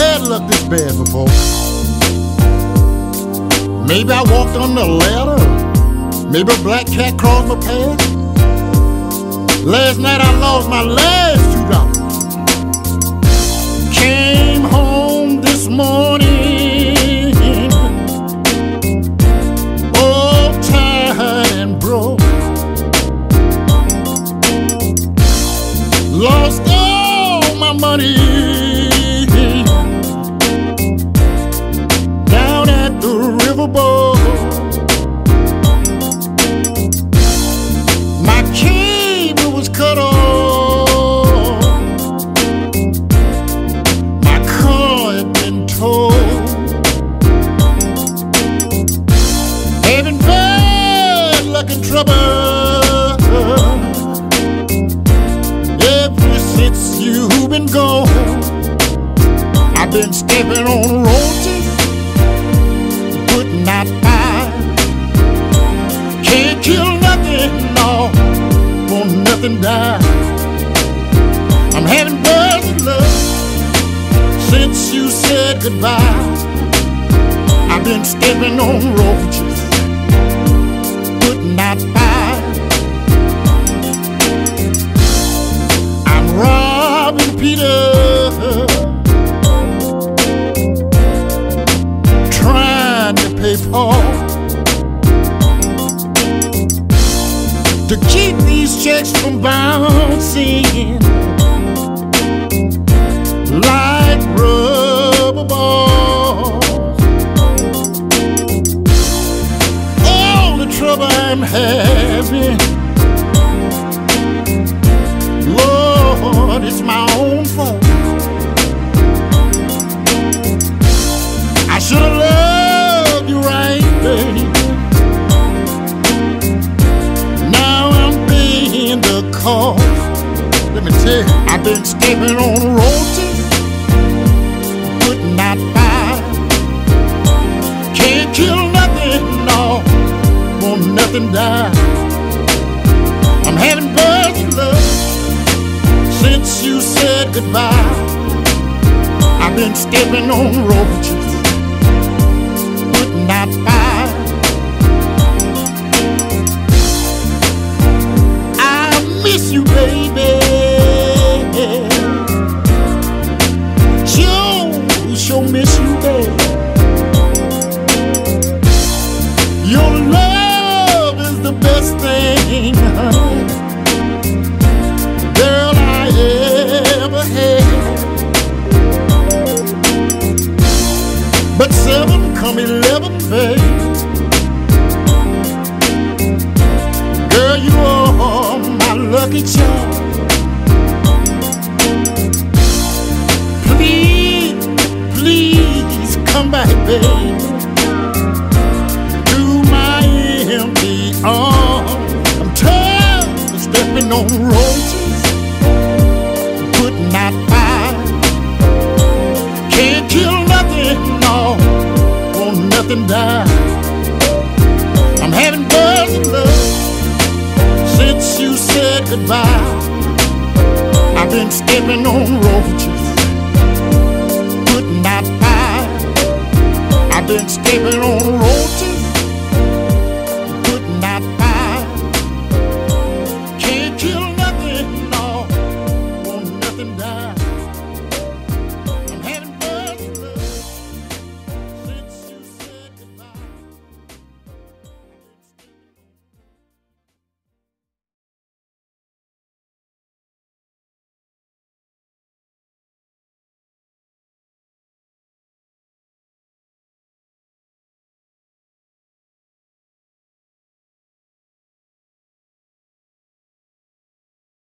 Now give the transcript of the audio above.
felt this bad before. Maybe I walked on the ladder. Maybe a black cat crossed my path. Last night I lost my last two dollars. Came home this morning. All tired and broke. Lost all my money. Trouble. Ever since you've been gone, I've been stepping on roaches, but not fire. Can't kill nothing, no, won't nothing die. I'm having birds of love since you said goodbye. I've been stepping on roaches, to to keep these checks from bouncing like rubber balls. All the trouble I'm having, Lord, it's my own fault. Been on roaches, but not fire. Can't kill nothing, no, won't nothing die. I'm having birds love since you said goodbye. I've been stepping on roaches, best thing, girl, I ever had. But seven come eleven, baby. Girl, you are my lucky charm. Please, please come back, baby. But not. Can't kill nothing, no, won't nothing die. I'm having love since you said goodbye. I've been stepping on roaches, not. I've been on roaches,